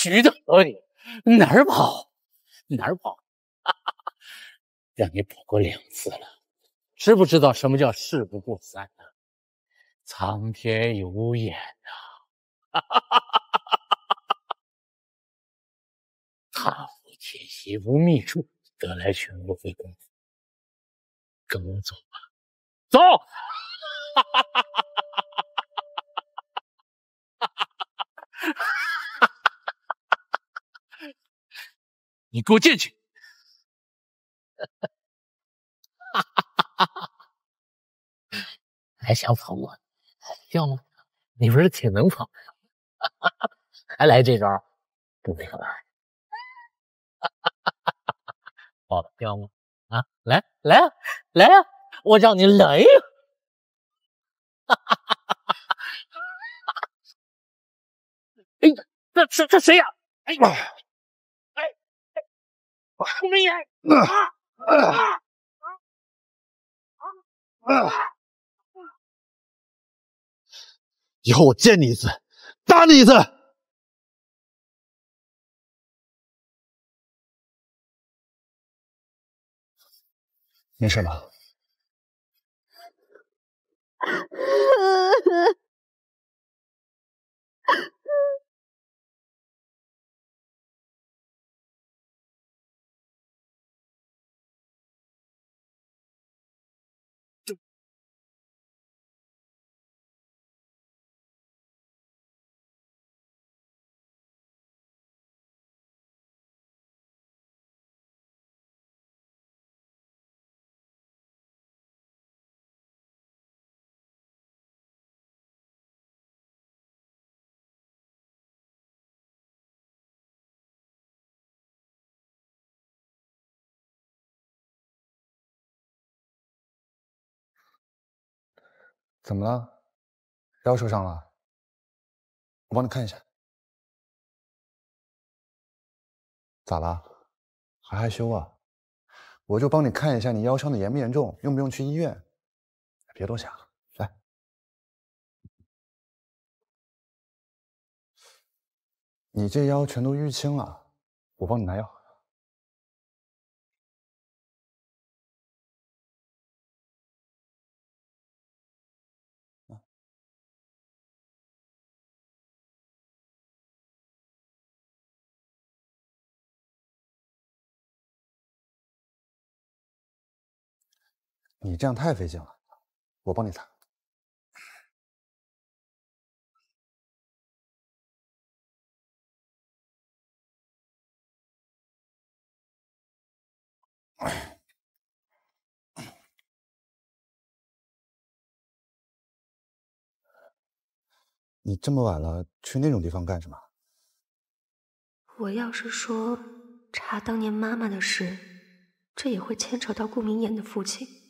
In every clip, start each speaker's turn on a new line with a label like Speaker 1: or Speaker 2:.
Speaker 1: 徐大爷，哪儿跑哪儿跑，让你跑过两次了，知不知道什么叫事不过三呢？苍天有眼呐！哈！千玺无秘书，得来全不费工夫。跟我走吧，走！你给我进去！还想跑我？要吗？你不是挺能跑的？还来这招？不明白。跑得掉吗？啊，来来啊，来啊！我让你来呀！哎，这这这谁呀？哎呀，哎哎，啊啊
Speaker 2: 啊！以后我见你一次，打你一次。没事吧？怎么了？腰受伤了？我帮你看一下。咋了？还害羞啊？我就帮你看一下，你腰伤的严不严重？用不用去医院？别多想，来。你这腰全都淤青了，我帮你拿药。你这样太费劲了，我帮你擦。你这么晚了，去那种地方干什么？
Speaker 3: 我要是说查当年妈妈的事，这也会牵扯到顾明言的父亲。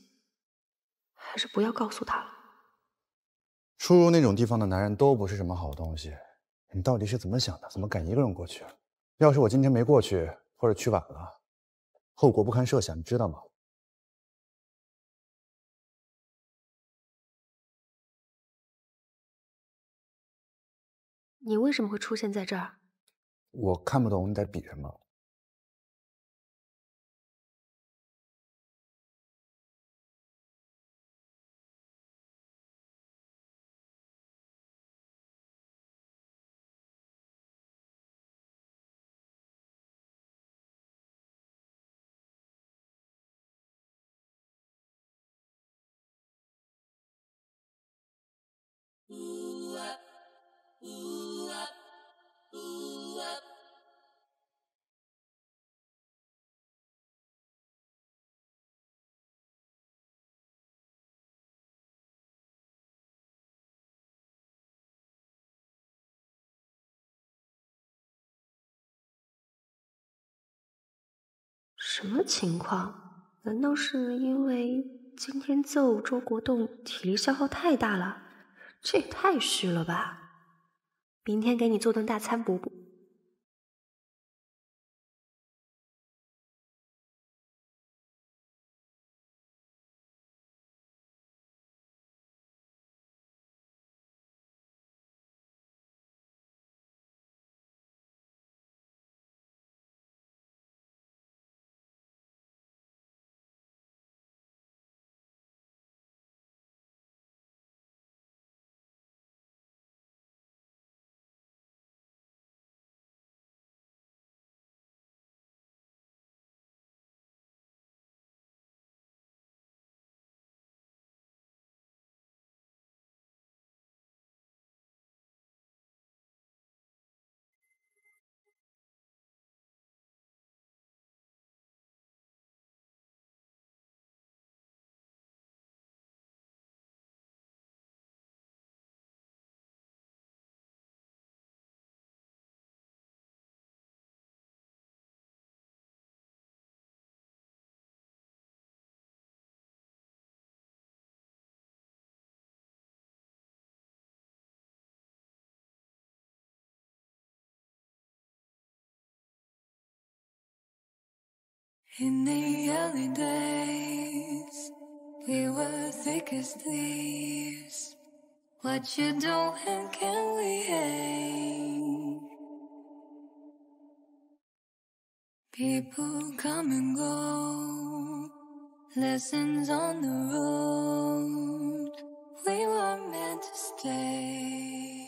Speaker 3: 还是不要告诉他了。
Speaker 2: 出入那种地方的男人都不是什么好东西。你到底是怎么想的？怎么敢一个人过去？要是我今天没过去，或者去晚了，后果不堪设想，你知道吗？
Speaker 3: 你为什么会出现在这儿？
Speaker 2: 我看不懂你在比什么。
Speaker 3: 什么情况？难道是因为今天奏周国栋体力消耗太大了？这也太虚了吧！明天给你做顿大餐补补。
Speaker 4: In the early days, we were thick as thieves. What you doing? Can we hang? People come and go, lessons on the road. We were meant to stay.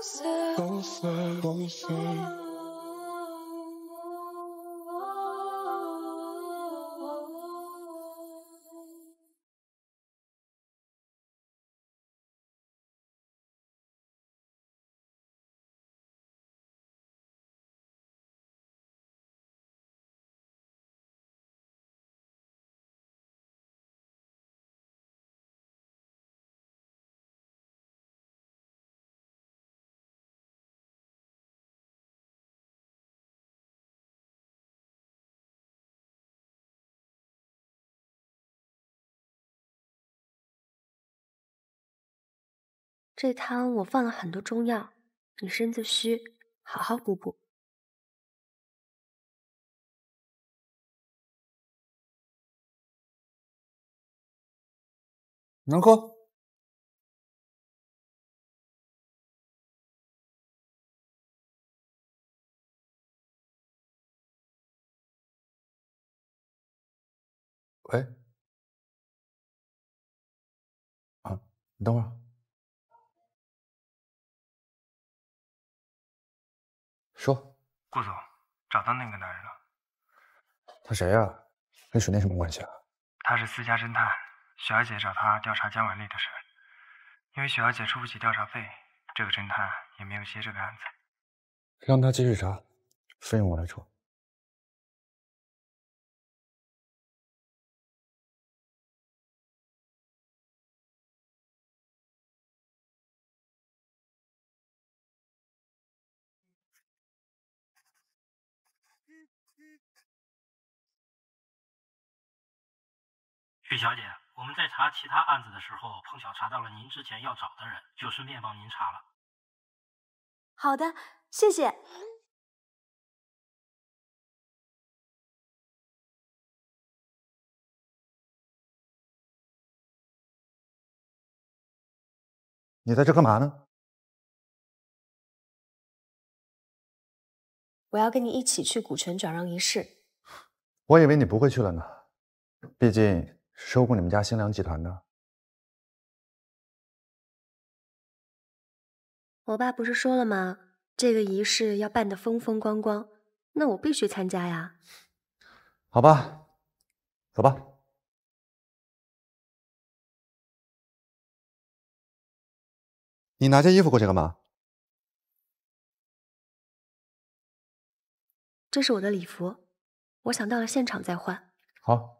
Speaker 4: Closer, closer, closer.
Speaker 3: “这汤我放了很多中药，你身子虚，好好补补。”
Speaker 2: 能喝。喂，啊，你等会儿，
Speaker 5: 顾总找到那个男人了，
Speaker 2: 他谁呀、跟水念什么关系啊？
Speaker 5: 他是私家侦探，许小姐找他调查江晚丽的事，因为许小姐出不起调查费，这个侦探也没有接这个案子。
Speaker 2: 让他继续查，费用我来出。
Speaker 6: 许小姐，我们在查其他案子的时候，碰巧查到了您之前要找的人，就顺便帮您查了。
Speaker 3: 好的，谢谢。
Speaker 2: 你在这干嘛呢？
Speaker 3: 我要跟你一起去股权转让仪式。
Speaker 2: 我以为你不会去了呢，毕竟是收购你们家新良集团的。
Speaker 3: 我爸不是说了吗？这个仪式要办得风风光光，那我必须参加呀。
Speaker 2: 好吧，走吧。你拿件衣服过去干嘛？
Speaker 3: 这是我的礼服，我想到了现场再换。
Speaker 2: 好。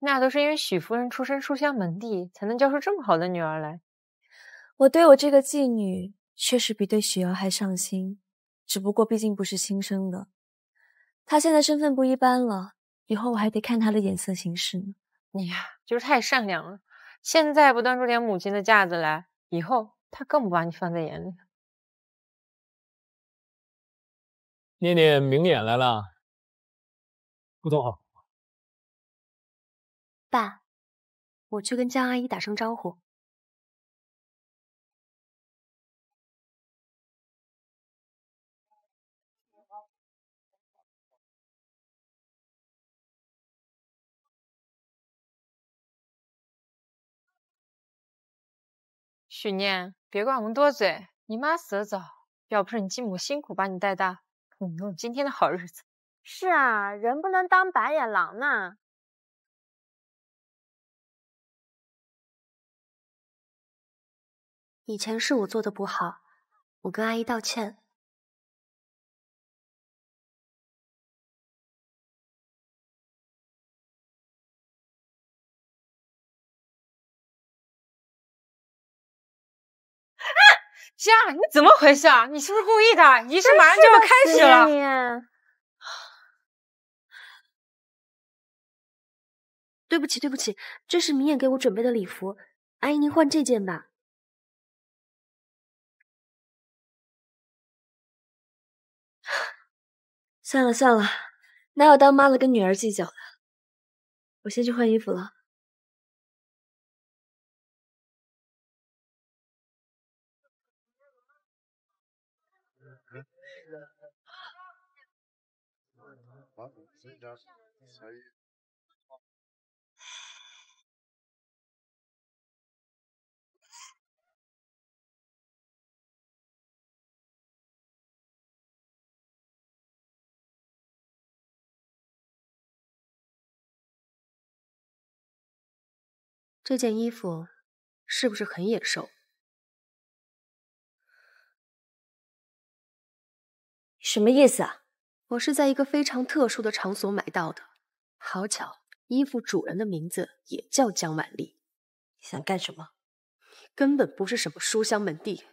Speaker 7: 那都是因为许夫人出身书香门第，才能教出这么好的女儿来。
Speaker 8: 我对我这个继女确实比对许瑶还上心，只不过毕竟不是亲生的。她现在身份不一般了，以后我还得看她的眼色行事呢。
Speaker 7: 你呀，就是太善良了。现在不端出点母亲的架子来，以后她更不把你放在眼里。
Speaker 9: 念念明眼来了，顾总好。
Speaker 3: 爸，我去跟江阿姨打声招呼。
Speaker 7: 许念，别怪我们多嘴。你妈死的早，要不是你继母辛苦把你带大，你没有今天的好日子。
Speaker 10: 是啊，人不能当白眼狼呢。
Speaker 3: 以前是我做的不好，我跟阿姨道歉。
Speaker 7: 佳，你怎么回事啊？你是不是故意的？仪式马上就要开始了。
Speaker 3: 对不起，对不起，这是明眼给我准备的礼服，阿姨您换这件吧。算了算了，哪有当妈的跟女儿计较的？我先去换衣服了。这件衣服是不是很眼熟？
Speaker 11: 什么意思啊？
Speaker 3: 我是在一个非常特殊的场所买到的，好巧，衣服主人的名字也叫江婉丽。
Speaker 11: 你想干什么？
Speaker 3: 根本不是什么书香门第，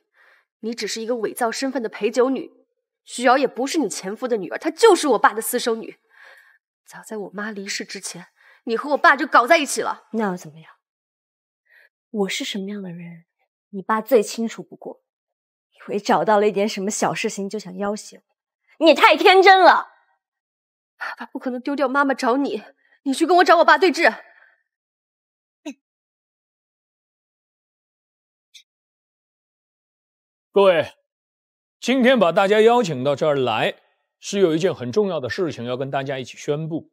Speaker 3: 你只是一个伪造身份的陪酒女。许瑶也不是你前夫的女儿，她就是我爸的私生女。早在我妈离世之前，你和我爸就搞在一起了。
Speaker 11: 那又怎么样？我是什么样的人，你爸最清楚不过。以为找到了一点什么小事情就想要挟我，你太天真了。
Speaker 3: 爸爸不可能丢掉妈妈找你，你去跟我找我爸对质。
Speaker 12: 各位，今天把大家邀请到这儿来，是有一件很重要的事情要跟大家一起宣布。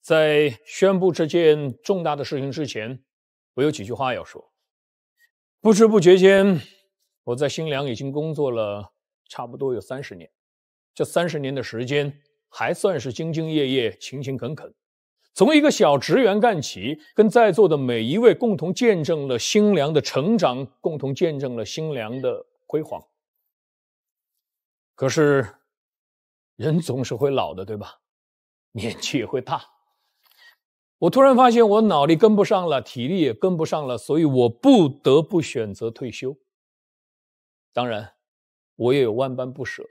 Speaker 12: 在宣布这件重大的事情之前，我有几句话要说。不知不觉间，我在新良已经工作了差不多有三十年。这三十年的时间，还算是兢兢业业、勤勤恳恳。从一个小职员干起，跟在座的每一位共同见证了新良的成长，共同见证了新良的辉煌。可是，人总是会老的，对吧？年纪也会大。我突然发现，我脑力跟不上了，体力也跟不上了，所以我不得不选择退休。当然，我也有万般不舍。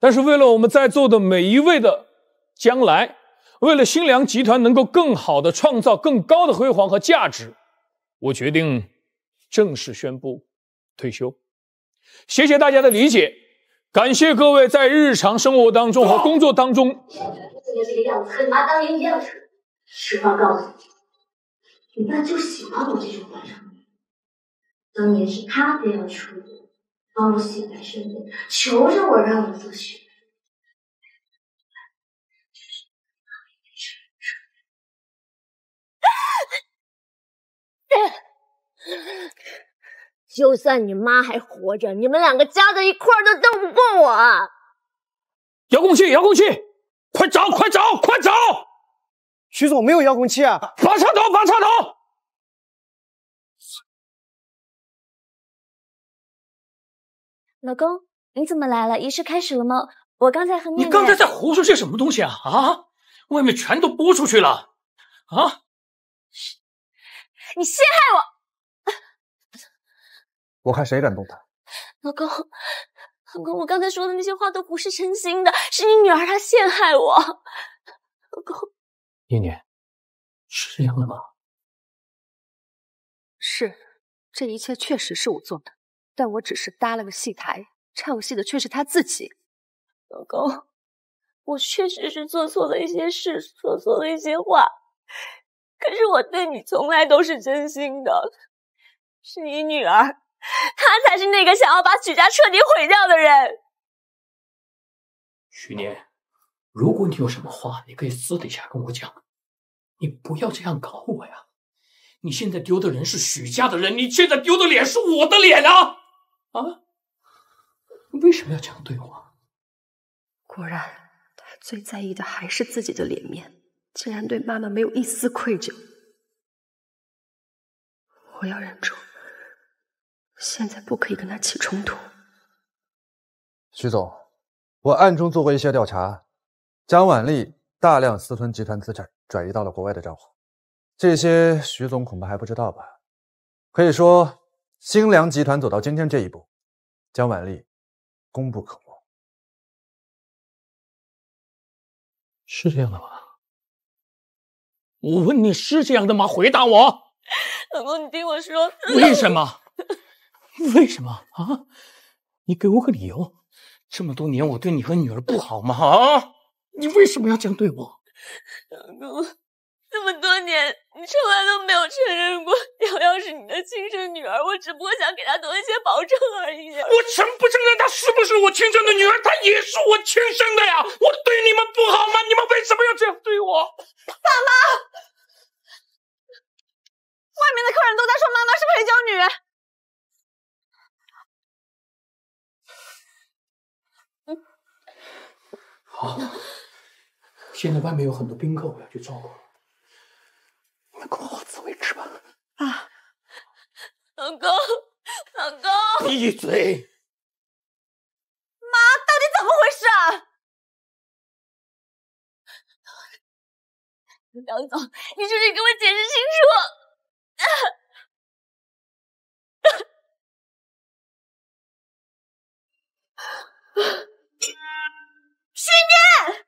Speaker 12: 但是，为了我们在座的每一位的将来，为了新良集团能够更好的创造更高的辉煌和价值，我决定正式宣布退休。谢谢大家的理解，感谢各位在日常生活当中和工作当中。
Speaker 13: 现在这个样子和你妈当年一样蠢。实话告诉你，你爸就喜欢我这种坏场。当年是他非要出轨，帮我洗白身份，求着我让我做血。就算你妈还活着，你们两个加在一块儿都斗不过我。
Speaker 12: 遥控器，遥控器，快找，快找，快找！
Speaker 14: 徐总没有遥控器啊！
Speaker 12: 拔插头，拔插头！
Speaker 11: 老公，你怎么来了？仪式开始了吗？我刚才和你
Speaker 12: 你刚才在胡说些什么东西啊？啊！外面全都播出去了！啊！
Speaker 11: 你陷害我！
Speaker 2: 我看谁敢动他！
Speaker 11: 老公，老公，我刚才说的那些话都不是真心的，是你女儿她陷害我。老公，
Speaker 12: 念念，是这样的吗？
Speaker 3: 是，这一切确实是我做的，但我只是搭了个戏台，唱戏的却是他自己。
Speaker 11: 老公，我确实是做错了一些事，说错了一些话，可是我对你从来都是真心的。是你女儿，她才是那个想要把许家彻底毁掉的人。
Speaker 12: 许念，如果你有什么话，你可以私底下跟我讲，你不要这样搞我呀！
Speaker 9: 你现在丢的人是许家的人，你现在丢的脸是我的脸啊！啊？为什么要这样对我？
Speaker 3: 果然，他最在意的还是自己的脸面，竟然对妈妈没有一丝愧疚。我要忍住，现在不可以跟他起冲突。
Speaker 2: 徐总，我暗中做过一些调查，江婉丽大量私吞集团资产，转移到了国外的账户，这些徐总恐怕还不知道吧？可以说，新良集团走到今天这一步，江婉丽功不可没。
Speaker 9: 是这样的吗？我问你是这样的吗？回答我。
Speaker 11: 老公，你听我说，
Speaker 9: 为什么？为什么啊？你给我个理由。这么多年我对你和女儿不好吗？啊？你为什么要这样对我？
Speaker 11: 老公，这么多年你从来都没有承认过瑶瑶是你的亲生女儿，我只不过想给她多一些保证而已。
Speaker 9: 我承不承认她是不是我亲生的女儿？她也是我亲生的呀！我对你们不好吗？你们为什么要这样对我？
Speaker 15: 爸妈。外面的客人都在说妈妈是陪酒女。
Speaker 9: 好，现在外面有很多宾客，我要去照顾。你们跟我好自为之吧。
Speaker 15: 啊，
Speaker 11: 老公，老公，
Speaker 9: 闭嘴！
Speaker 15: 妈，到底怎么回事啊？
Speaker 11: 梁总，你出去给我解释清楚。
Speaker 15: 徐念，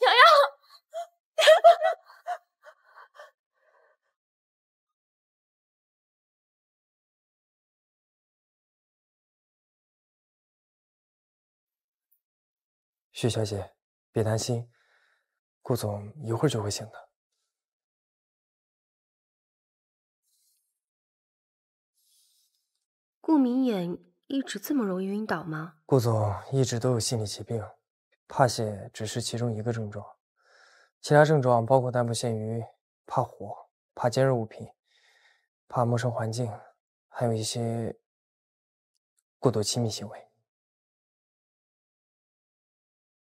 Speaker 11: 瑶瑶。
Speaker 16: 徐小姐，别担心，顾总一会儿就会醒的。
Speaker 3: 顾明远一直这么容易晕倒吗？
Speaker 16: 顾总一直都有心理疾病，怕血只是其中一个症状，其他症状包括但不限于怕火、怕尖锐物品、怕陌生环境，还有一些过度亲密行为。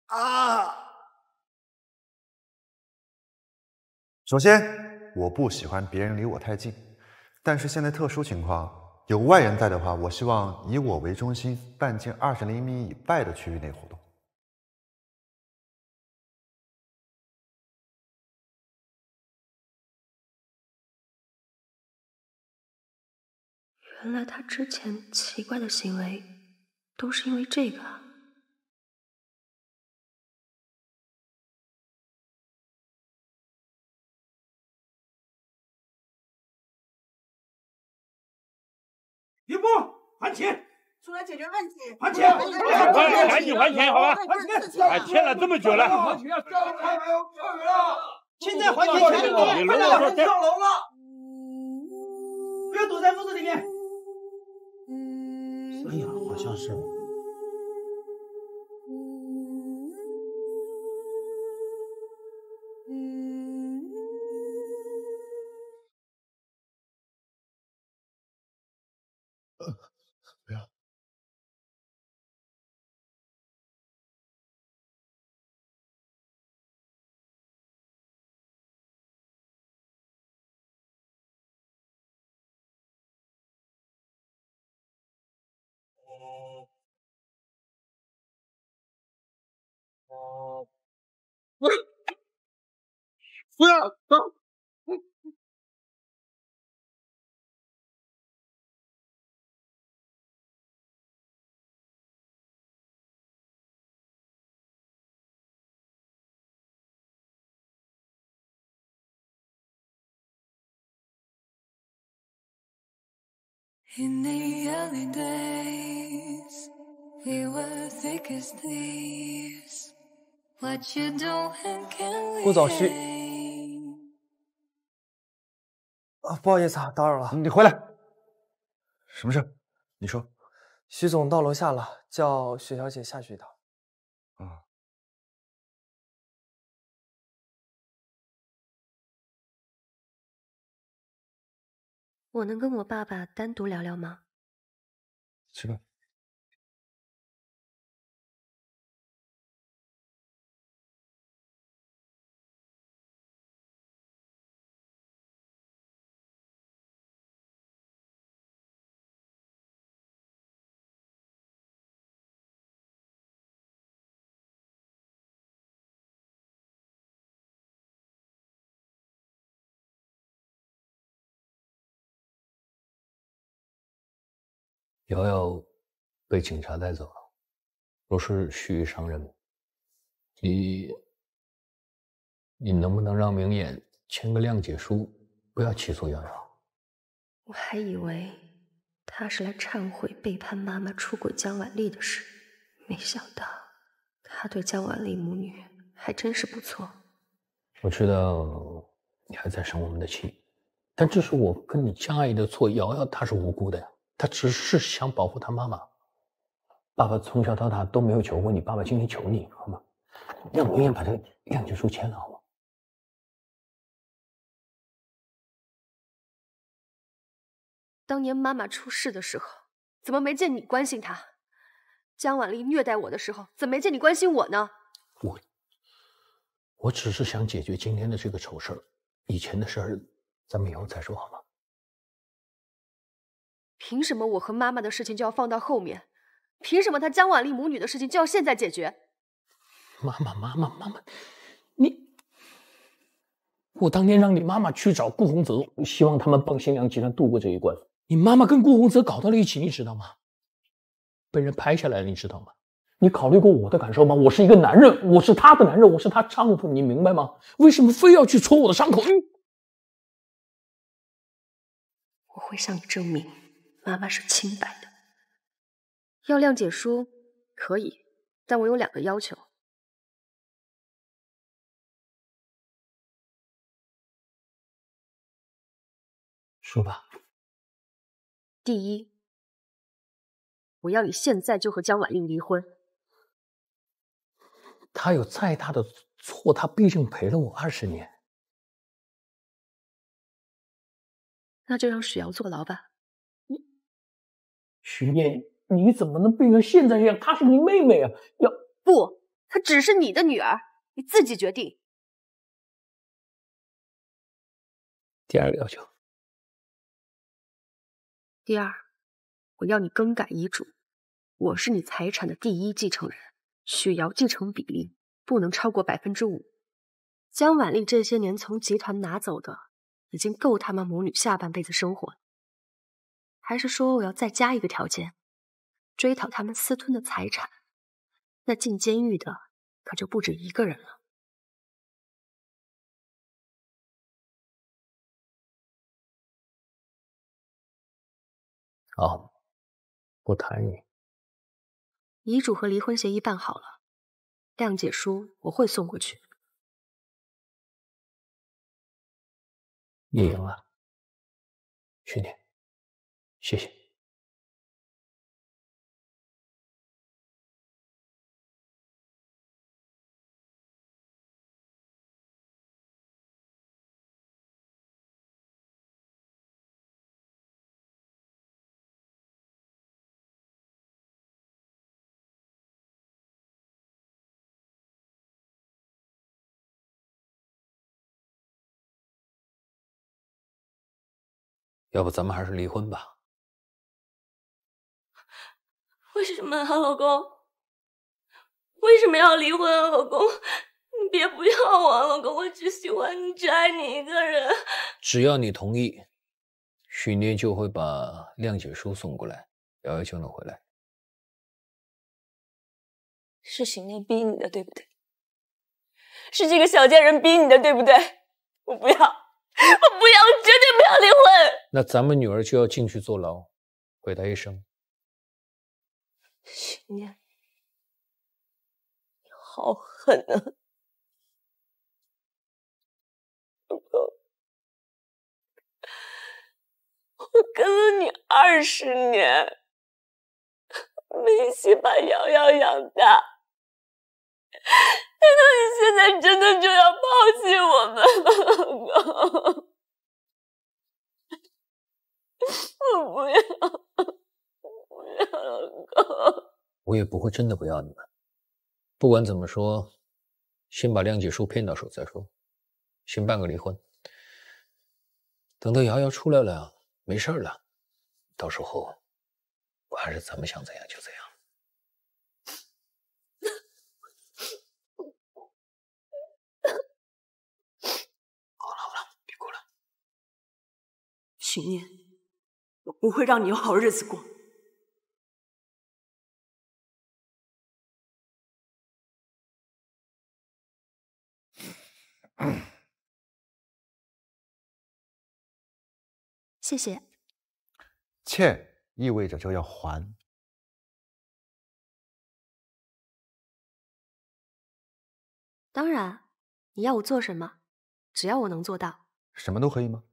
Speaker 2: 啊！首先，我不喜欢别人离我太近，但是现在特殊情况，有外人在的话，我希望以我为中心，半径二十厘米以外的区域内活动。
Speaker 3: 原来他之前奇怪的行为，都是因为这个啊。
Speaker 17: 一步还钱，
Speaker 15: 出来解决问题。
Speaker 17: 还钱，赶赶紧还钱，好吧？还钱欠了这么久了。
Speaker 18: 现在还钱，快点，快点，上楼了，不要躲在屋子里面。
Speaker 19: 哎呀，好像是。
Speaker 2: 不要
Speaker 17: 啊！
Speaker 4: In the early days, we were thick as thieves.
Speaker 16: 顾总需啊，不好意思啊，打扰了。
Speaker 2: 你回来。什么事？你说。
Speaker 5: 徐总到楼下了，叫雪小姐下去一趟。
Speaker 2: 啊。
Speaker 3: 我能跟我爸爸单独聊聊吗？
Speaker 2: 去吧。
Speaker 9: 瑶瑶被警察带走了，若是蓄意伤人，你你能不能让明眼签个谅解书，不要起诉瑶瑶？
Speaker 3: 我还以为他是来忏悔背叛妈妈、出轨江婉丽的事，没想到他对江婉丽母女还真是不错。
Speaker 9: 我知道你还在生我们的气，但这是我跟你江阿姨的错，瑶瑶她是无辜的呀。他只是想保护他妈妈。爸爸从小到大都没有求过你，爸爸今天求你，好吗？让明艳把这个谅解书签了，好吗？
Speaker 3: 当年妈妈出事的时候，怎么没见你关心她？江婉丽虐待我的时候，怎么没见你关心我呢？
Speaker 9: 我，我只是想解决今天的这个丑事儿，以前的事儿，咱们以后再说，好吗？
Speaker 3: 凭什么我和妈妈的事情就要放到后面？凭什么他江婉丽母女的事情就要现在解决？
Speaker 9: 妈妈，妈妈，妈妈，你，我当年让你妈妈去找顾洪泽，希望他们帮新阳集团度过这一关。你妈妈跟顾洪泽搞到了一起，你知道吗？被人拍下来了，你知道吗？你考虑过我的感受吗？我是一个男人，我是他的男人，我是他丈夫，你明白吗？为什么非要去戳我的伤口？
Speaker 3: 我会向你证明。妈妈是清白的，要谅解书可以，但我有两个要求。
Speaker 9: 说吧。
Speaker 3: 第一，我要你现在就和江婉玲离婚。
Speaker 9: 他有再大的错，他毕竟陪了我二十年。
Speaker 3: 那就让许瑶坐牢吧。
Speaker 9: 徐念，你怎么能变成现在这样？她是你妹妹啊！要
Speaker 3: 不，她只是你的女儿，你自己决定。
Speaker 9: 第二个要求，
Speaker 3: 第二，我要你更改遗嘱，我是你财产的第一继承人，许瑶继承比例不能超过百分之五。江婉丽这些年从集团拿走的，已经够他们母女下半辈子生活了。还是说我要再加一个条件，追讨他们私吞的财产，那进监狱的可就不止一个人了。
Speaker 9: 好，我谈你。
Speaker 3: 遗嘱和离婚协议办好了，谅解书我会送过去。
Speaker 9: 你赢了，徐念。谢谢。要不咱们还是离婚吧。
Speaker 11: 为什么啊，老公？为什么要离婚啊，老公？你别不要我，老公，我只喜欢你，只爱你一个人。
Speaker 9: 只要你同意，许念就会把谅解书送过来，瑶瑶就能回来。
Speaker 11: 是许念逼你的，对不对？是这个小贱人逼你的，对不对？我不要，我不要，我绝对不要离婚。
Speaker 9: 那咱们女儿就要进去坐牢，毁她一生。
Speaker 11: 许念，你好狠啊！老公，我跟了你二十年，没心把瑶瑶养大，难道你现在真的就要抛弃我们吗，我不要，
Speaker 20: 我也不会真的不要你们。不管怎么说，先把谅解书骗到手再说，先办个离婚。等到瑶瑶出来了，没事了，到时候我还是怎么想怎样就怎样。
Speaker 11: 好了好了，别哭了。许念，我不会让你有好日子过。
Speaker 3: 谢谢。
Speaker 2: 欠意味着就要还。
Speaker 3: 当然，你要我做什么，只要我能做到。
Speaker 2: 什么都可以吗？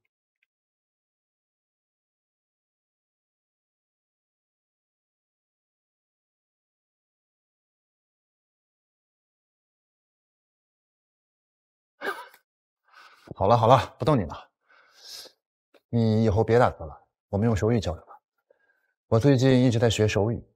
Speaker 2: 好了好了，不逗你了。你以后别打字了，我们用手语交流吧。我最近一直在学手语。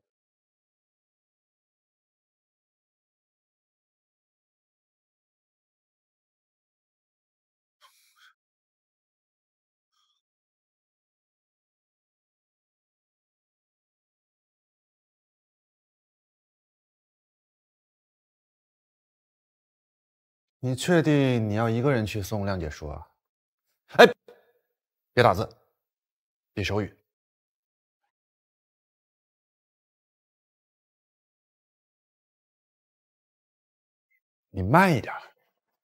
Speaker 2: 你确定你要一个人去送谅解书啊？哎，别打字，比手语。你慢一点，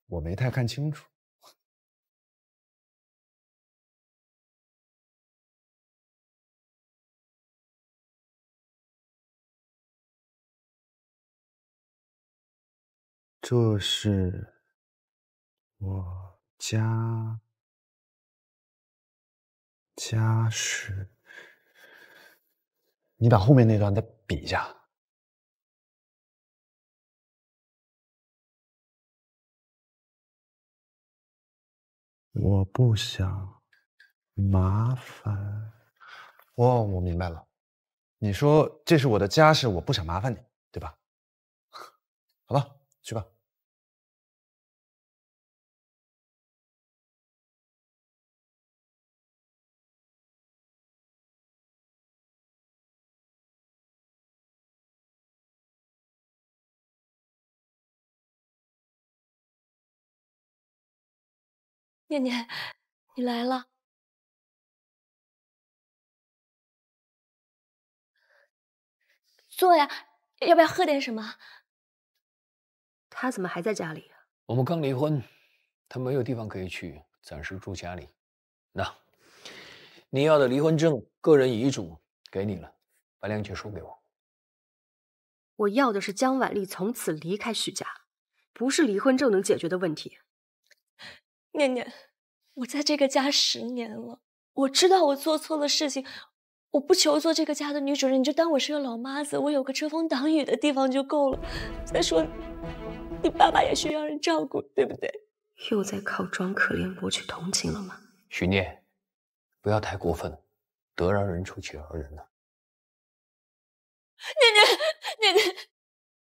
Speaker 2: 我没太看清楚。这是我家家史。你把后面那段再比一下。我不想麻烦。哦，我明白了。你说这是我的家事，我不想麻烦你，对吧？好吧，去吧。
Speaker 21: 念念，你来了。坐呀，要不要喝点什么？
Speaker 3: 他怎么还在家里呀、
Speaker 20: 我们刚离婚，他没有地方可以去，暂时住家里。那，你要的离婚证、个人遗嘱给你了，把谅解书给我。
Speaker 3: 我要的是江婉丽从此离开许家，不是离婚证能解决的问题。
Speaker 21: 念念，我在这个家十年了，我知道我做错了事情，我不求做这个家的女主人，你就当我是个老妈子，我有个遮风挡雨的地方就够了。再说，你爸爸也需要人照顾，对不对？
Speaker 3: 又在靠装可怜博取同情了吗？
Speaker 20: 许念，不要太过分，得饶人处且饶人啊。
Speaker 11: 念念，念念，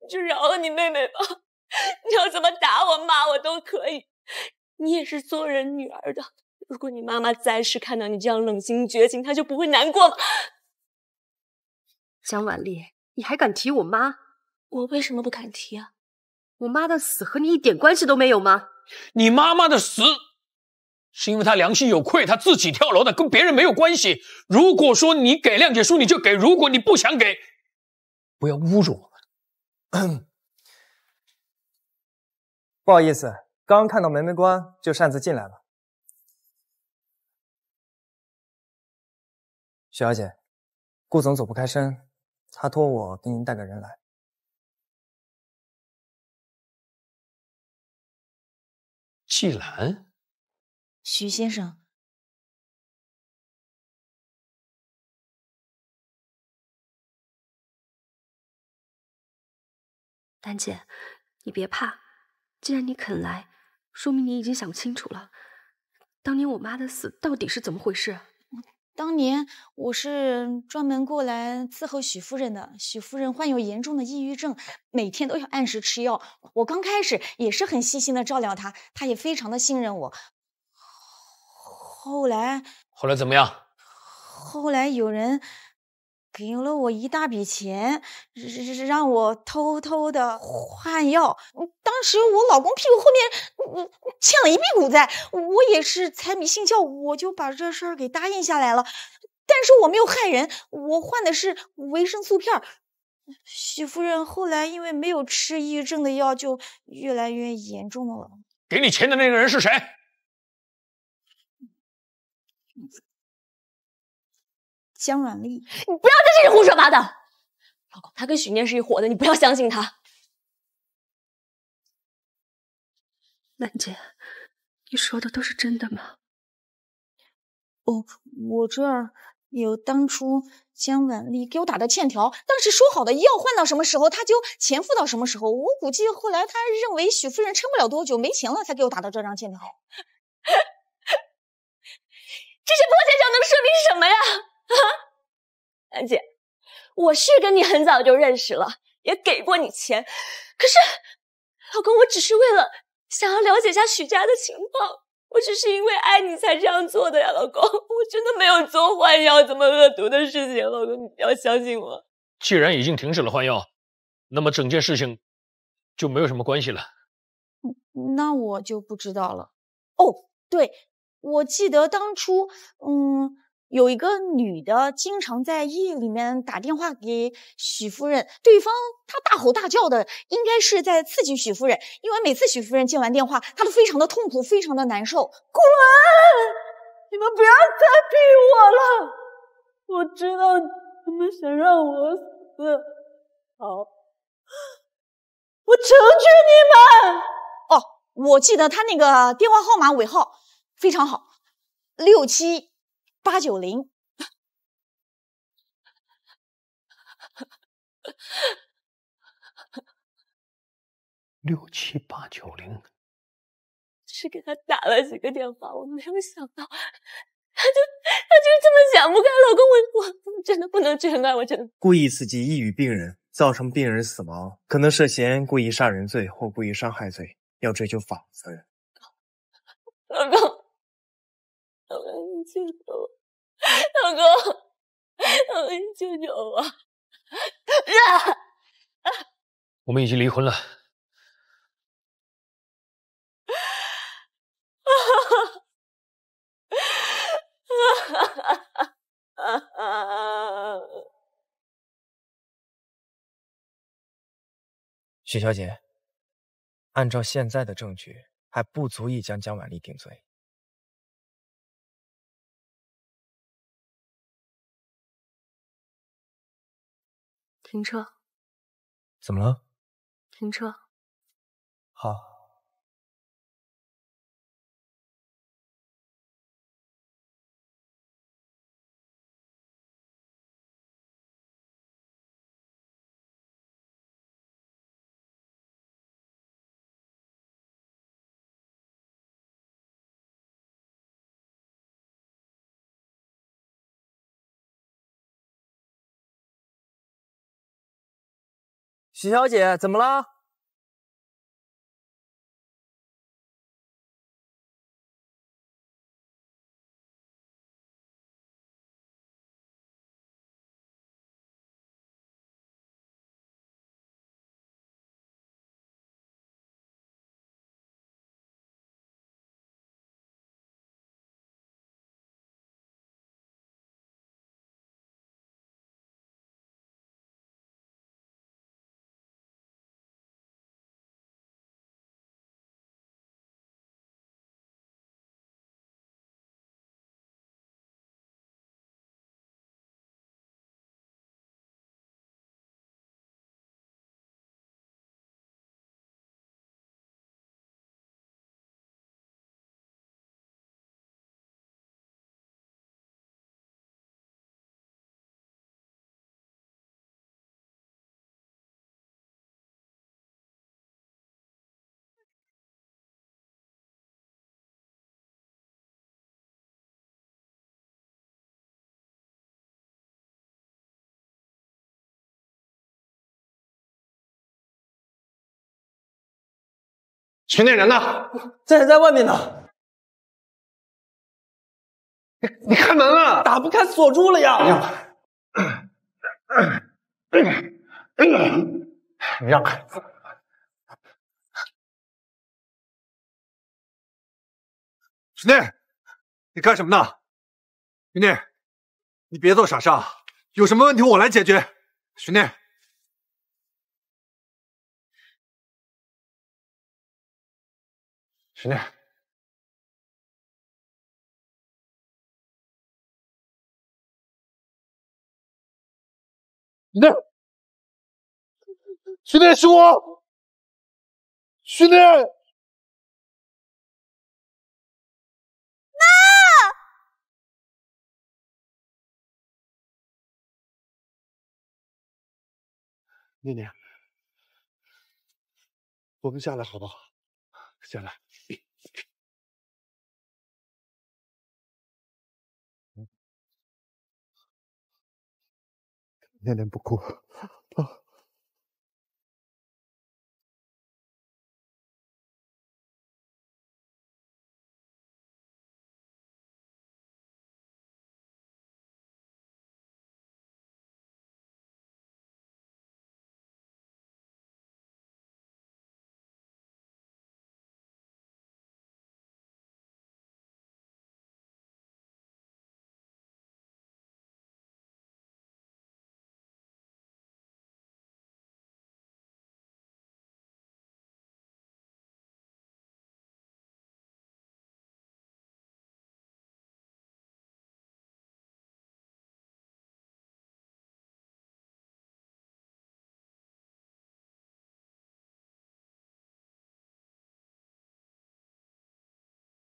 Speaker 11: 你就饶了你妹妹吧！你要怎么打我、骂我都可以。你也是做人女儿的，如果你妈妈在世看到你这样冷心绝情，她就不会难过了？
Speaker 3: 江婉丽，你还敢提我妈？
Speaker 21: 我为什么不敢提啊？
Speaker 3: 我妈的死和你一点关系都没有吗？
Speaker 20: 你妈妈的死是因为她良心有愧，她自己跳楼的，跟别人没有关系。如果说你给谅解书，你就给；如果你不想给，不要侮辱我们。
Speaker 16: 不好意思，刚看到门没关，就擅自进来了。许小姐，顾总走不开身，他托我给您带个人来。
Speaker 20: 季兰，
Speaker 22: 徐先生，
Speaker 3: 丹姐，你别怕，既然你肯来。说明你已经想清楚了，当年我妈的死到底是怎么回事？
Speaker 22: 当年我是专门过来伺候许夫人的，许夫人患有严重的抑郁症，每天都要按时吃药。我刚开始也是很细心的照料她，她也非常的信任我。后来，
Speaker 9: 后来怎么样？
Speaker 22: 后来有人给了我一大笔钱，让我偷偷的换药。当时我老公屁股后面欠了一屁股债，我也是财迷心窍，我就把这事儿给答应下来了。但是我没有害人，我换的是维生素片。许夫人后来因为没有吃抑郁症的药，就越来越严重了。
Speaker 9: 给你钱的那个人是谁？
Speaker 22: 江软丽，你
Speaker 11: 不要在这里胡说八道。老公，他跟许念是一伙的，你不要相信他。
Speaker 3: 兰姐，你说的都是真的吗？
Speaker 22: 哦，我这儿有当初江婉丽给我打的欠条，当时说好的药换到什么时候，他就钱付到什么时候。我估计后来他认为许夫人撑不了多久，没钱了，才给我打的这张欠条。
Speaker 11: 这些破欠条能说明什么呀？啊，兰姐，我是跟你很早就认识了，也给过你钱，可是，老公，我只是为了想要了解一下许家的情况，我只是因为爱你才这样做的呀，老公，我真的没有做换药这么恶毒的事情，老公，你要相信我。
Speaker 9: 既然已经停止了换药，那么整件事情就没有什么关系了。
Speaker 22: 那我就不知道了。哦，对，我记得当初，嗯。有一个女的经常在夜里面打电话给许夫人，对方她大吼大叫的，应该是在刺激许夫人。因为每次许夫人接完电话，她都非常的痛苦，非常的难受。滚！你们不要再逼我了！我知道你们想让我死，好，我成全你们。哦，我记得他那个电话号码尾号非常好，六七。八九零，
Speaker 9: 六七八九零，
Speaker 11: 是给他打了几个电话，我没有想到，他就他就这么想不开。老公，我我真的不能真爱，我真的
Speaker 5: 故意刺激抑郁病人，造成病人死亡，可能涉嫌故意杀人罪或故意伤害罪，要追究法律责任。
Speaker 11: 老公，老公，你救救我！老公，老公，你救救我！
Speaker 9: 我们已经离婚了。
Speaker 5: 许小姐，按照现在的证据，还不足以将江婉丽定罪。
Speaker 3: 停车！
Speaker 5: 怎么了？
Speaker 3: 停车！
Speaker 5: 好。许小姐，怎么了？
Speaker 2: 徐念人呢？
Speaker 5: 在在外面呢。
Speaker 2: 你你开门啊！
Speaker 5: 打不开，锁住了呀！
Speaker 2: 你让开！徐念，你干什么呢？徐念，你别做傻事，啊！有什么问题我来解决。徐念，徐念。
Speaker 17: 徐念，徐念是我，徐念，
Speaker 22: 妈，
Speaker 2: 念念，我们下来好不好？下来。念念不哭。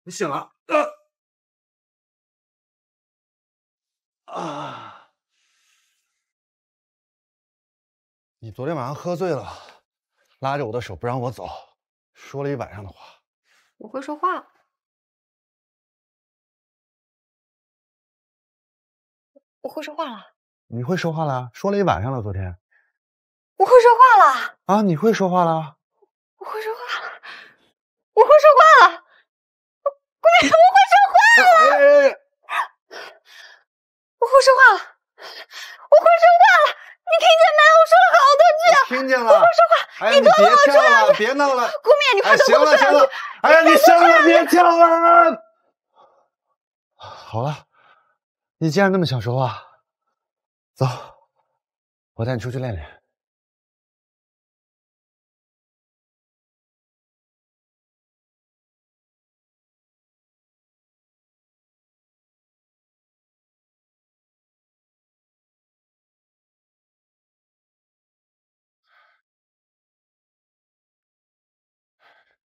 Speaker 2: 你醒了啊！啊！你昨天晚上喝醉了，拉着我的手不让我走，说了一晚上的话。
Speaker 3: 我会说话，我会说话了。
Speaker 2: 你会说话了？说了一晚上了，昨天。
Speaker 3: 我会说话了。
Speaker 2: 啊！你会说话了？
Speaker 3: 我会说话了。我会说话了。我会说话了，我会说话了，我会说话了，你听见没？我说了好多句，
Speaker 2: 听见了。
Speaker 3: 我会说话，
Speaker 2: 你
Speaker 3: 别
Speaker 2: 跳了，别闹了，
Speaker 3: 顾面，你快
Speaker 2: 行了。行了，哎呀，你行了，别跳了。好了，你既然那么想说话，走，我带你出去练练。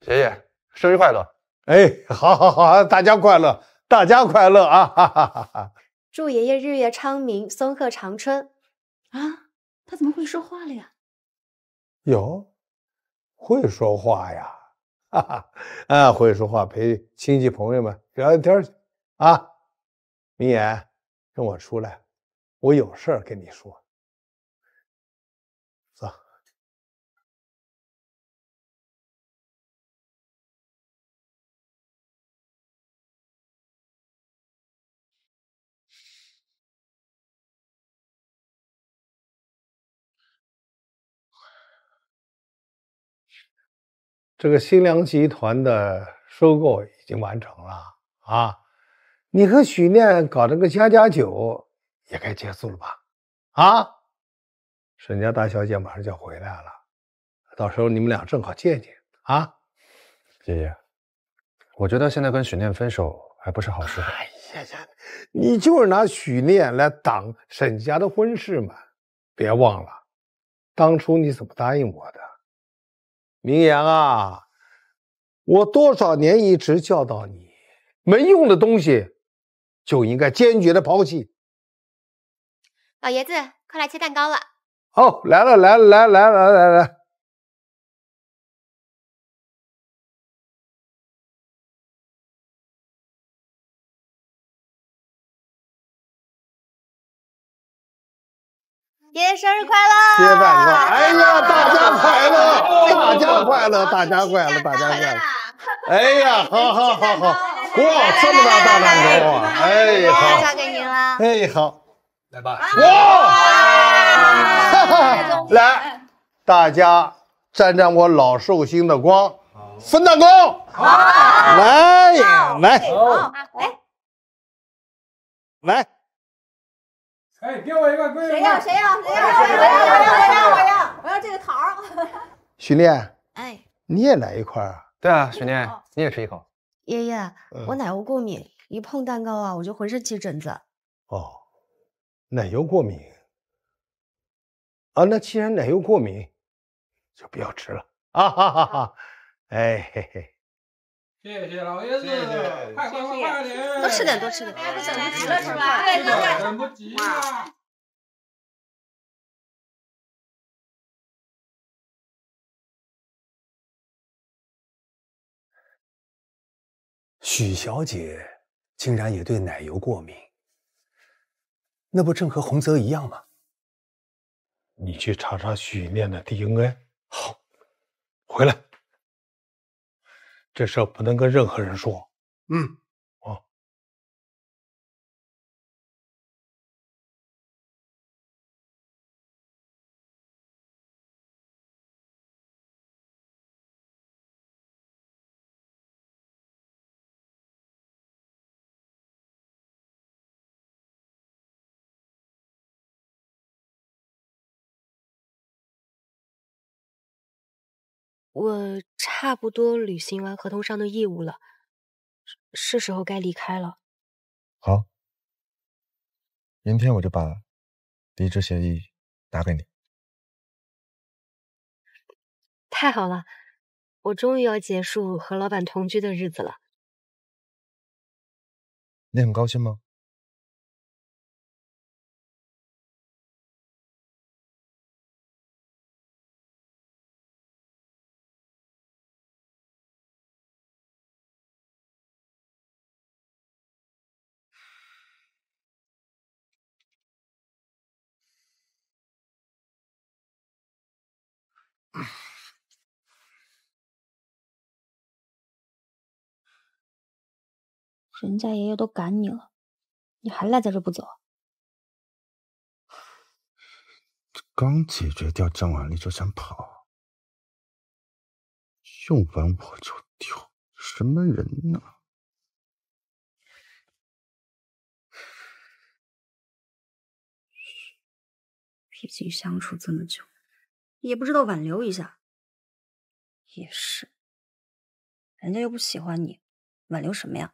Speaker 2: 爷爷，生日快乐！
Speaker 14: 哎，好，好，好，大家快乐，大家快乐啊！哈哈哈哈！
Speaker 3: 祝爷爷日月昌明，松鹤长春。
Speaker 22: 啊，他怎么会说话了呀？
Speaker 14: 有，会说话呀！哈哈，啊，会说话，陪亲戚朋友们聊聊天去啊！明言，跟我出来，我有事儿跟你说。这个新良集团的收购已经完成了啊！你和许念搞这个家家酒也该结束了吧？啊！沈家大小姐马上就要回来了，到时候你们俩正好见见啊！
Speaker 2: 爷爷，我觉得现在跟许念分手还不是好事。
Speaker 14: 哎呀呀，你就是拿许念来挡沈家的婚事嘛！别忘了，当初你怎么答应我的？明阳啊，我多少年一直教导你，没用的东西就应该坚决的抛弃。
Speaker 3: 老爷子，快来切蛋糕了。
Speaker 14: 哦，来了，来了，来来来来来。
Speaker 3: 爷爷生日快乐！
Speaker 14: 接饭快！哎呀，大家快乐，大家快快乐，大家快乐，大家快乐。哎呀，好好好好，哇，这么大大蛋糕啊！哎呀，好，
Speaker 3: 交给您了。
Speaker 14: 哎好，
Speaker 9: 来吧。
Speaker 14: 哇，来，大家沾沾我老寿星的光，分蛋糕。好，来来
Speaker 3: 来
Speaker 14: 来，
Speaker 9: 哎，给我一个桂
Speaker 15: 谁要谁要谁要谁要我要我要我要我要我要这个桃儿。
Speaker 2: 许念，
Speaker 3: 哎，
Speaker 2: 你也来一块儿啊？
Speaker 5: 对啊，许念，你也吃一口。
Speaker 3: 爷爷，
Speaker 2: 嗯
Speaker 3: 我奶油过敏，一碰蛋糕啊，我就浑身起疹子。
Speaker 14: 哦，奶油过敏啊？那既然奶油过敏，就不要吃了啊哈哈哈！哎嘿嘿，
Speaker 9: 谢谢老爷子，快快快快点，
Speaker 3: 多吃点，多吃点。
Speaker 15: 不等不及了是吧？对对对。
Speaker 9: 等不及了。
Speaker 23: 许小姐竟然也对奶油过敏，那不正和洪泽一样吗？
Speaker 14: 你去查查许念的 DNA。好，回来，这事不能跟任何人说。
Speaker 23: 嗯，
Speaker 3: 我差不多履行完合同上的义务了，是是时候该离开了。
Speaker 2: 好，明天我就把离职协议打给你。
Speaker 3: 太好了，我终于要结束和老板同居的日子了。
Speaker 2: 你很高兴吗？
Speaker 22: 人家爷爷都赶你了，你还赖在这不走？
Speaker 2: 刚解决掉张婉丽就想跑，用完我就丢，什么人呢？
Speaker 22: 毕竟相处这么久，也不知道挽留一下。也是，人家又不喜欢你，挽留什么呀？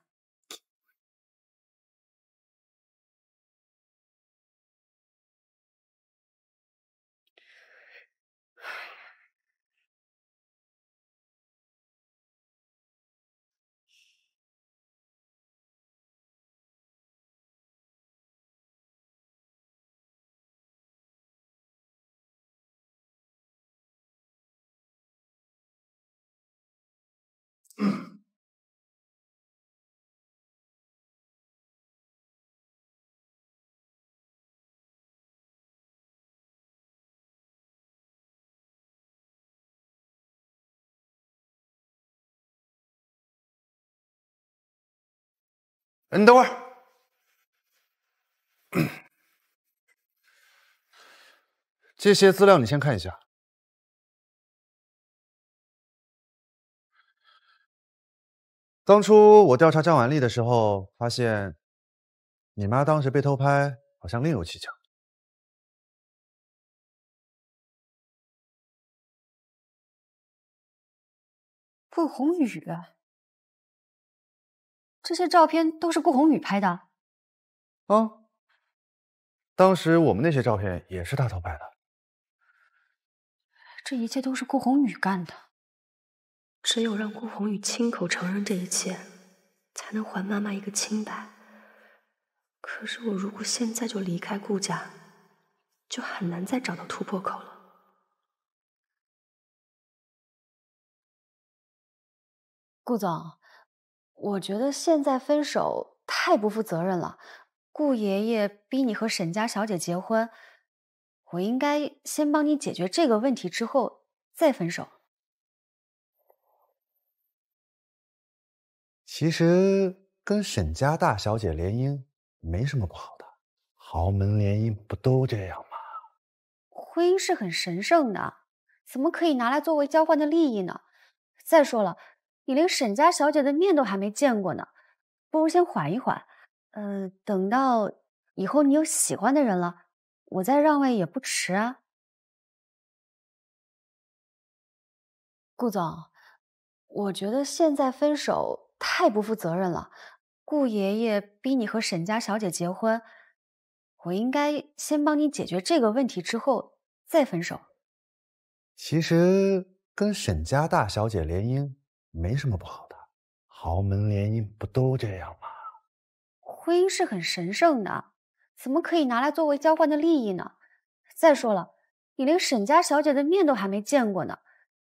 Speaker 2: 你等会儿。这些资料你先看一下。当初我调查张婉丽的时候，发现你妈当时被偷拍，好像另有蹊跷。
Speaker 24: 傅宏宇，这些照片都是顾宏宇拍的。
Speaker 2: 啊，当时我们那些照片也是他偷拍的。
Speaker 24: 这一切都是顾宏宇干的。
Speaker 3: 只有让顾宏宇亲口承认这一切，才能还妈妈一个清白。可是我如果现在就离开顾家，就很难再找到突破口了。
Speaker 24: 顾总，我觉得现在分手太不负责任了顾爷爷逼你和沈家小姐结婚我应该先帮你解决这个问题之后再分手。
Speaker 2: 其实跟沈家大小姐联姻没什么不好的豪门联姻不都这样吗？
Speaker 24: 婚姻是很神圣的怎么可以拿来作为交换的利益呢？再说了你连沈家小姐的面都还没见过呢，不如先缓一缓，呃，等到以后你有喜欢的人了，我再让位也不迟啊。顾总，我觉得现在分手太不负责任了。顾爷爷逼你和沈家小姐结婚，我应该先帮你解决这个问题，之后再分手。
Speaker 2: 其实跟沈家大小姐联姻没什么不好的，豪门联姻不都这样吗？
Speaker 24: 婚姻是很神圣的，怎么可以拿来作为交换的利益呢？再说了，你连沈家小姐的面都还没见过呢。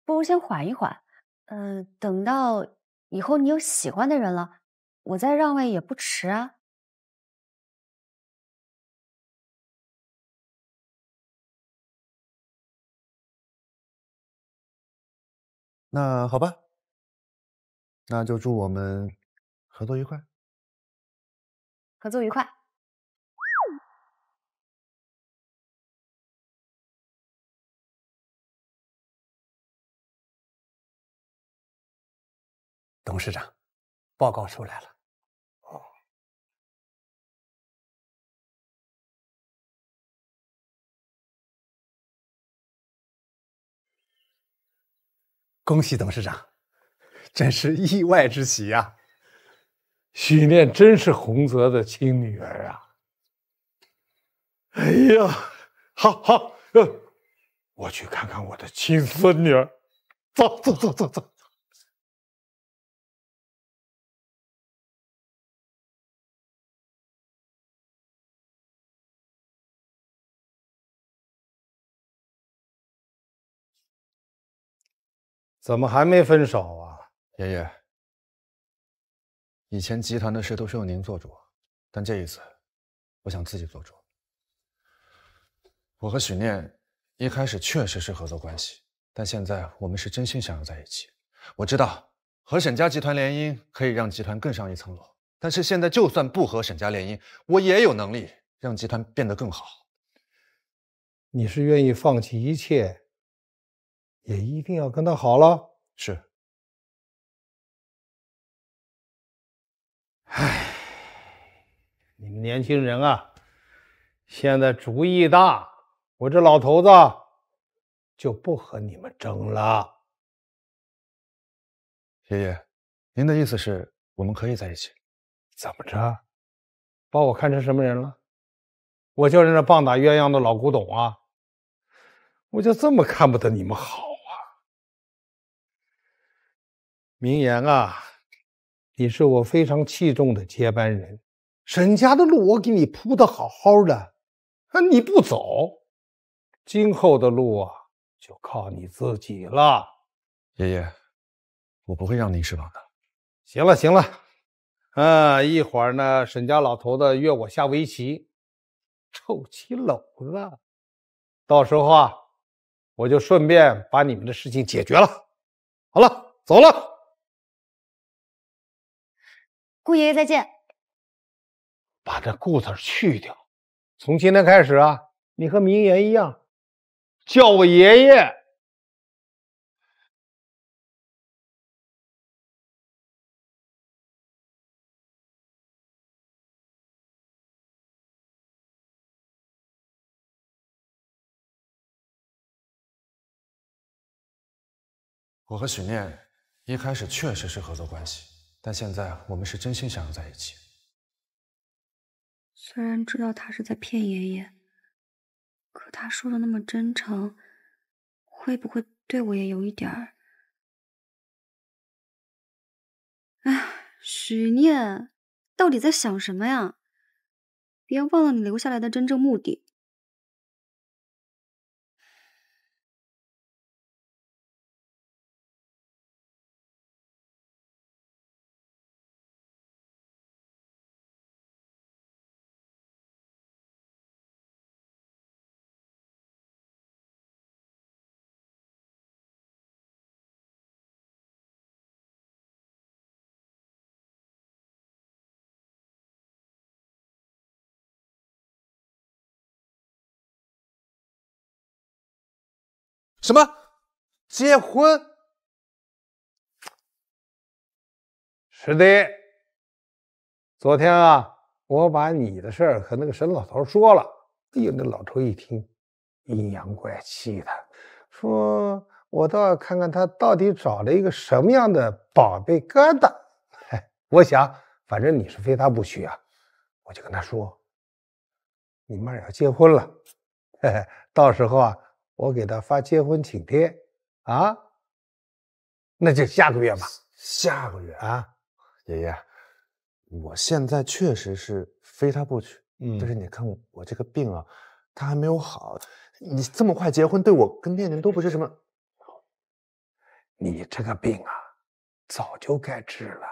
Speaker 24: 不如先缓一缓，嗯，等到以后你有喜欢的人了，我再让位也不迟啊。
Speaker 2: 那好吧，那就祝我们合作愉快。
Speaker 24: 合作愉快。
Speaker 23: 董事长，报告出来了。哦恭喜董事长，真是意外之喜呀！
Speaker 9: 许念真是洪泽的亲女儿啊！哎呀，好好，呃，我去看看我的亲孙女儿。走走走走走。
Speaker 14: 怎么还没分手啊，
Speaker 2: 爷爷？以前集团的事都是由您做主，但这一次，我想自己做主。我和许念一开始确实是合作关系，但现在我们是真心想要在一起。我知道和沈家集团联姻可以让集团更上一层楼，但是现在就算不和沈家联姻，我也有能力让集团变得更好。
Speaker 14: 你是愿意放弃一切？也一定要跟他好了。
Speaker 2: 是。
Speaker 14: 唉，你们年轻人啊，现在主意大，我这老头子就不和你们争了。
Speaker 2: 爷爷，您的意思是我们可以在一起？
Speaker 14: 怎么着？把我看成什么人了？我就是那棒打鸳鸯的老古董啊！我就这么看不得你们好？啊！名言啊，你是我非常器重的接班人，沈家的路我给你铺的好好的，啊，你不走，今后的路啊就靠你自己了。
Speaker 2: 爷爷，我不会让您失望的。
Speaker 14: 行了行了，啊，一会儿呢，沈家老头子约我下围棋，臭棋篓子，到时候啊，我就顺便把你们的事情解决了。好了，走了。
Speaker 24: 顾爷爷再见。
Speaker 14: 把这“顾”字去掉。从今天开始啊，你和明言一样，叫我爷爷。
Speaker 2: 我和许念一开始确实是合作关系。但现在我们是真心想要在一起。
Speaker 3: 虽然知道他是在骗爷爷，可他说的那么真诚，会不会对我也有一点儿？哎，许念，到底在想什么呀？别忘了你留下来的真正目的。
Speaker 2: 什么？结婚？
Speaker 14: 是的。昨天啊，我把你的事儿和那个沈老头说了。哎呦，那老头一听，阴阳怪气的，说我倒要看看他到底找了一个什么样的宝贝疙瘩。我想，反正你是非他不娶啊，我就跟他说，你妹儿要结婚了，嘿嘿，到时候啊，我给他发结婚请帖啊，那就下个月吧。
Speaker 2: 下个月
Speaker 14: 啊，
Speaker 2: 爷爷，我现在确实是非他不娶。
Speaker 14: 嗯，
Speaker 2: 但是你看我这个病啊，他还没有好，你这么快结婚，对我跟念念都不是什么。
Speaker 14: 你这个病啊，早就该治了。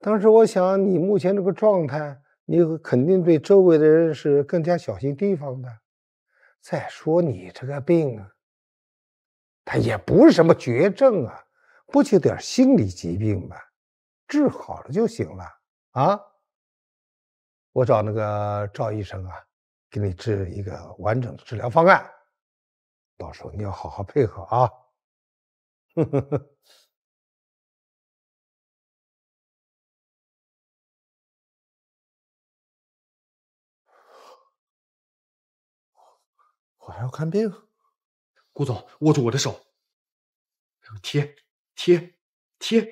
Speaker 14: 当时我想，你目前这个状态，你肯定对周围的人是更加小心提防的。再说你这个病啊，它也不是什么绝症啊，不就点心理疾病吗？治好了就行了啊。我找那个赵医生啊，给你治一个完整的治疗方案，到时候你要好好配合啊。
Speaker 2: 呵呵呵我还要看病，
Speaker 25: 顾总握住我的手，贴贴贴，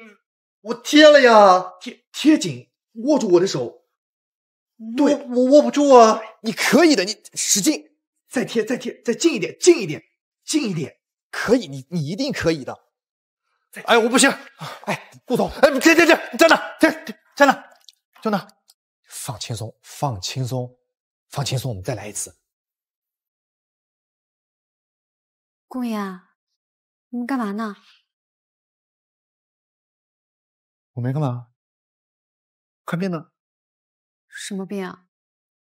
Speaker 2: 我贴了呀，
Speaker 25: 贴贴紧，握住我的手。对，
Speaker 2: 我握不住啊！
Speaker 25: 你可以的，你使劲，再贴，再贴，再近一点，近一点，近一点，可以，你你一定可以的。
Speaker 2: 哎，我不行！
Speaker 25: 哎，顾总，
Speaker 2: 哎，停停停，站那，停停，站那，就那，
Speaker 25: 放轻松，放轻松，放轻松，我们再来一次。
Speaker 24: 顾爷，你们干嘛呢？
Speaker 2: 我没干嘛，看病呢。
Speaker 24: 什么病啊？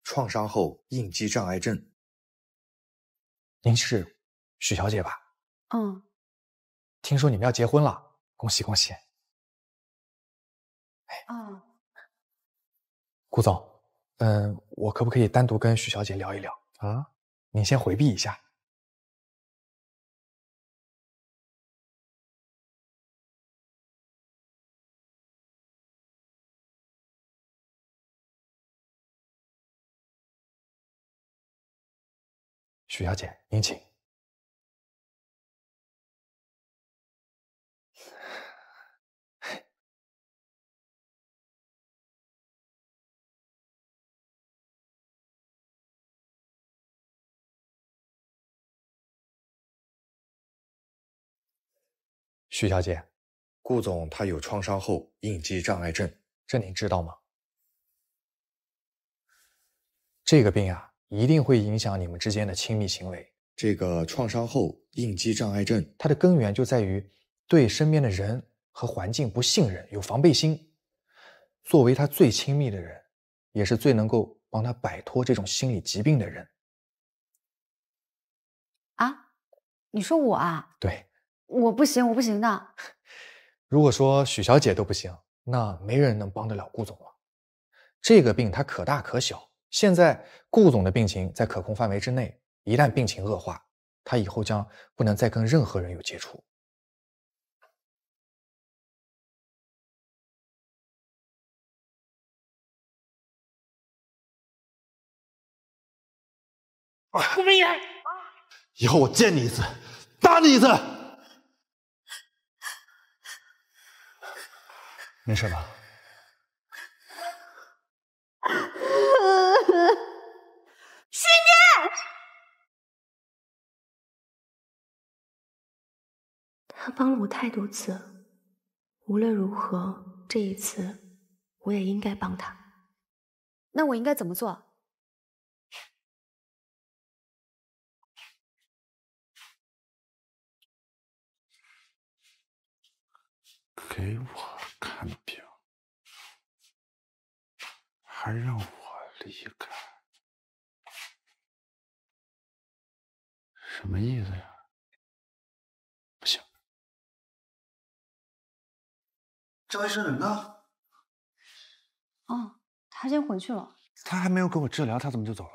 Speaker 25: 创伤后应激障碍症。您是许小姐吧？
Speaker 24: 嗯。
Speaker 25: 听说你们要结婚了，恭喜恭喜！
Speaker 24: 哎。哦。
Speaker 25: 顾总，嗯，我可不可以单独跟许小姐聊一聊
Speaker 2: 啊？
Speaker 25: 您先回避一下。许小姐，您请。许小姐，顾总他有创伤后应激障碍症，这您知道吗？这个病啊。一定会影响你们之间的亲密行为。这个创伤后应激障碍症，它的根源就在于对身边的人和环境不信任，有防备心。作为他最亲密的人，也是最能够帮他摆脱这种心理疾病的人。
Speaker 24: 啊，你说我啊？
Speaker 25: 对，
Speaker 24: 我不行，我不行的。
Speaker 25: 如果说许小姐都不行，那没人能帮得了顾总了。这个病它可大可小。现在顾总的病情在可控范围之内，一旦病情恶化，他以后将不能再跟任何人有接触。
Speaker 17: 顾明言，
Speaker 2: 以后我见你一次，打你一次。没事吧？
Speaker 3: 帮了我太多次，无论如何，这一次我也应该帮他。
Speaker 24: 那我应该怎么做？
Speaker 17: 给我看病，还让我离开，什么意思呀？
Speaker 2: 张医生人呢？
Speaker 24: 哦，他先回去了。
Speaker 2: 他还没有给我治疗，他怎么就走了？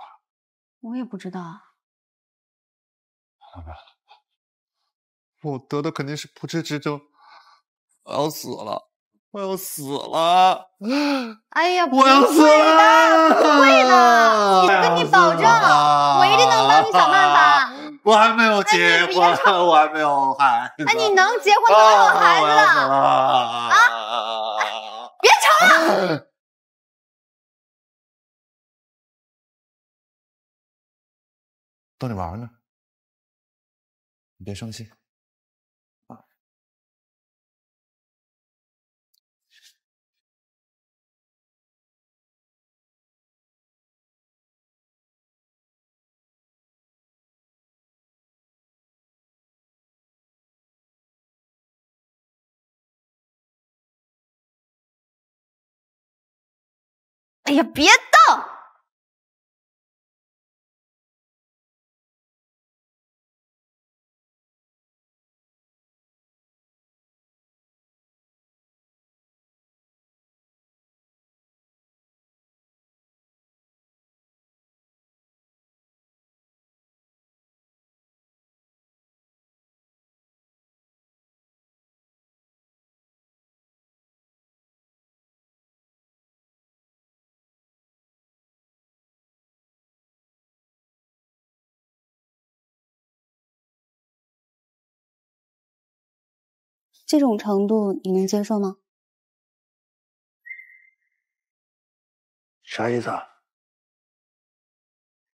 Speaker 24: 我也不知道啊。
Speaker 2: 老板，我得的肯定是不治之症，我要死了，我要死了！
Speaker 24: 哎呀，
Speaker 2: 我要死了！
Speaker 24: 不会的，我跟你保证，我一定能帮你想办法。
Speaker 2: 我还没有结婚，我还没有孩子。
Speaker 24: 哎，你能结婚就能有孩子
Speaker 2: 了
Speaker 24: 啊！别吵了。
Speaker 2: 逗你玩呢，你别生气
Speaker 24: 哎呀，别动！这种程度你能接受吗？
Speaker 14: 啥意思啊？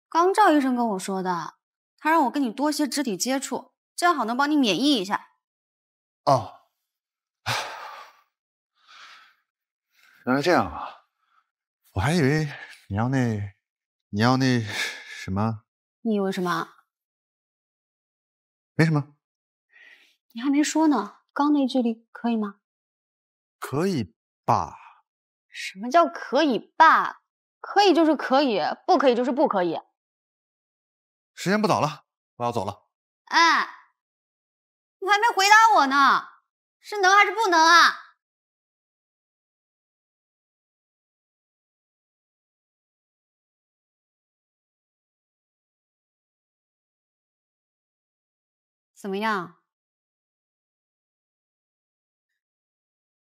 Speaker 24: 刚赵医生跟我说的，他让我跟你多些肢体接触，这样好能帮你免疫一下。
Speaker 2: 哦，原来这样啊！我还以为你要那，你要那什么？
Speaker 24: 你以为什么？
Speaker 2: 没什么，
Speaker 24: 你还没说呢。刚那距离可以吗？
Speaker 2: 可以吧？
Speaker 24: 什么叫可以吧？可以就是可以，不可以就是不可以。
Speaker 2: 时间不早了，我要走了。
Speaker 24: 哎，你还没回答我呢，是能还是不能啊？怎么样？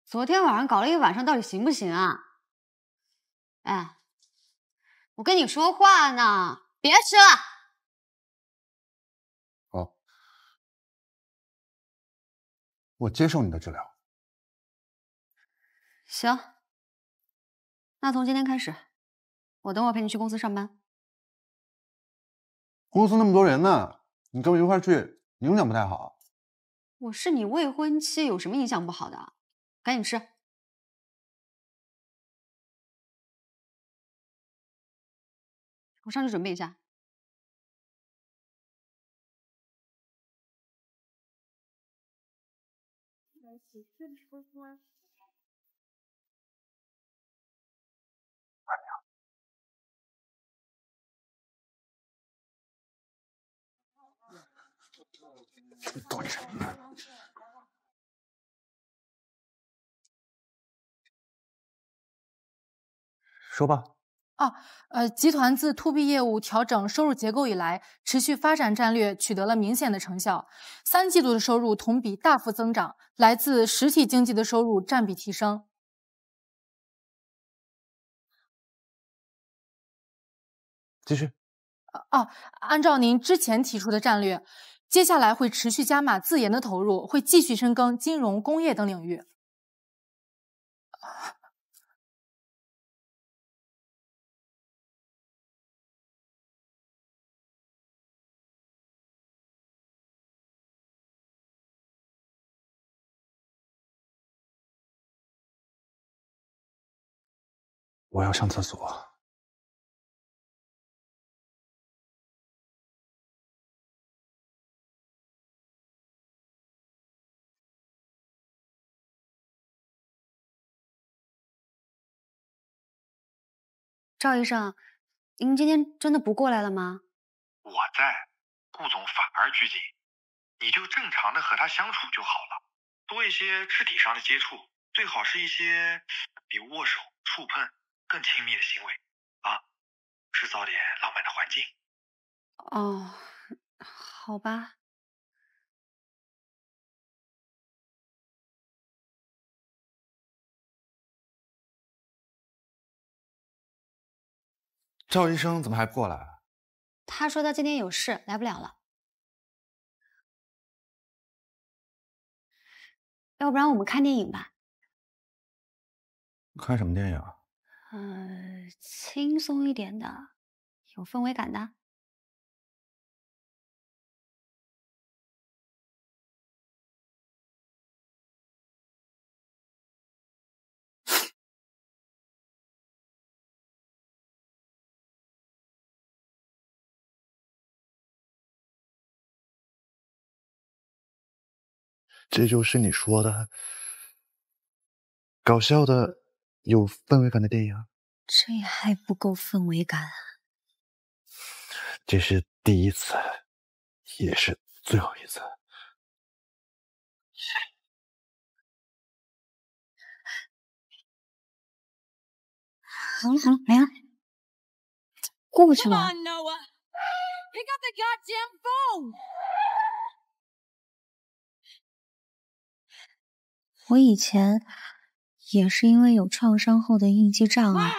Speaker 24: 昨天晚上搞了一晚上，到底行不行啊？哎，我跟你说话呢，别吃了。
Speaker 2: 好，我接受你的治疗。
Speaker 24: 行，那从今天开始，我等会陪你去公司上班。
Speaker 2: 公司那么多人呢，你跟我一块去，影响不太好。
Speaker 24: 我是你未婚妻，有什么影响不好的？赶紧吃！我上去准备一下。
Speaker 2: 到底什么？说吧。
Speaker 26: 啊，呃，集团自 to B 业务调整收入结构以来，持续发展战略取得了明显的成效。三季度的收入同比大幅增长，来自实体经济的收入占比提升。
Speaker 2: 继续。
Speaker 26: 啊，按照您之前提出的战略，接下来会持续加码自研的投入，会继续深耕金融、工业等领域。
Speaker 2: 我要上厕所。
Speaker 24: 赵医生，您今天真的不过来了吗？
Speaker 25: 我在，顾总反而拘谨，你就正常的和他相处就好了，多一些肢体上的接触，最好是一些比如握手、触碰更亲密的行为啊制造点浪漫的环境。
Speaker 24: 哦好吧。
Speaker 2: 赵医生怎么还不过来
Speaker 24: 他说他今天有事来不了了。要不然我们看电影吧。
Speaker 2: 看什么电影啊？
Speaker 24: 呃，轻松一点的，有氛围感的。
Speaker 2: 这就是你说的搞笑的、有氛围感的电影？
Speaker 8: 这还不够氛围感啊！
Speaker 2: 这是第一次，也是最后一次。
Speaker 24: 好了好了，没了，过去了。我以前也是因为有创伤后的应激障碍，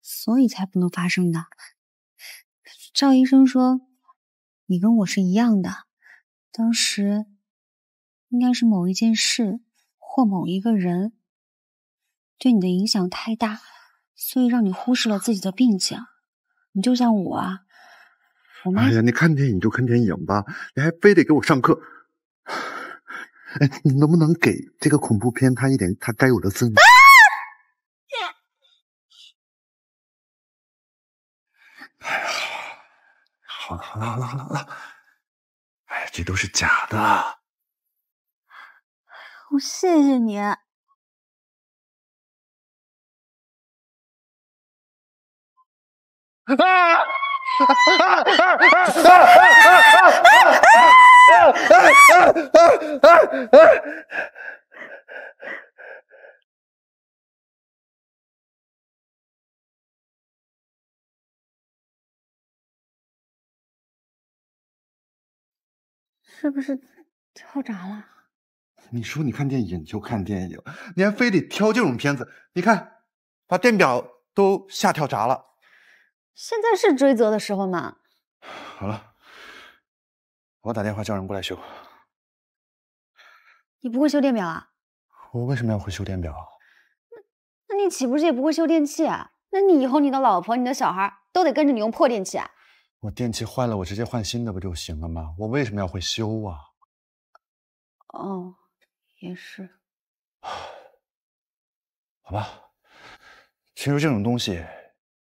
Speaker 24: 所以才不能发生的。赵医生说你跟我是一样的，当时应该是某一件事或某一个人对你的影响太大，所以让你忽视了自己的病情。你就像我啊，我妈
Speaker 2: 哎呀，你看电影就看电影吧，你还非得给我上课。哎，你能不能给这个恐怖片它一点它该有的尊严？哎呀，好了好了好了好了好了，哎，这都是假的。
Speaker 8: 我谢谢你。啊。啊。啊。啊。
Speaker 2: 啊啊！
Speaker 24: 是不是跳闸了？
Speaker 2: 你说你看电影就看电影，你还非得挑这种片子？你看，把电表都吓跳闸了。
Speaker 24: 现在是追责的时候吗？
Speaker 2: 好了，我打电话叫人过来修。
Speaker 24: 你不会修电表啊？
Speaker 2: 我为什么要会修电表？
Speaker 24: 那你岂不是也不会修电器啊？那你以后你的老婆、你的小孩都得跟着你用破电器啊？
Speaker 2: 我电器坏了，我直接换新的不就行了吗？我为什么要会修啊？
Speaker 24: 哦，也是。
Speaker 2: 好吧，其实这种东西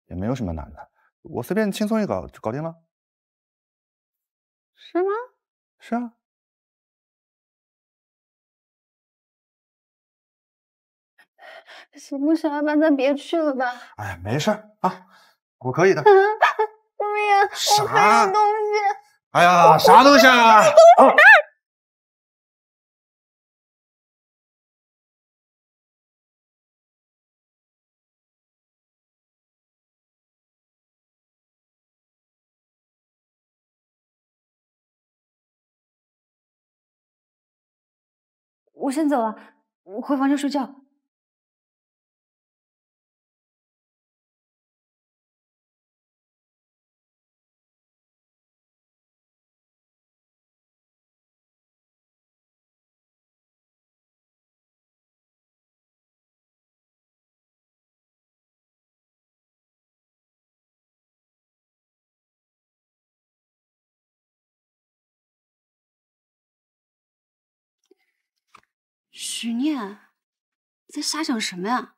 Speaker 2: 也没有什么难的，我随便轻松一搞就搞定了。
Speaker 24: 是吗？
Speaker 2: 是啊。
Speaker 24: 行不行啊？咱别去了吧。
Speaker 2: 哎，没事儿啊，我可以的。
Speaker 24: 救命啊！我还有东西。
Speaker 2: 哎呀，啥东西啊？哦
Speaker 24: 我先走了，我回房间睡觉。许念，你在瞎想什么呀？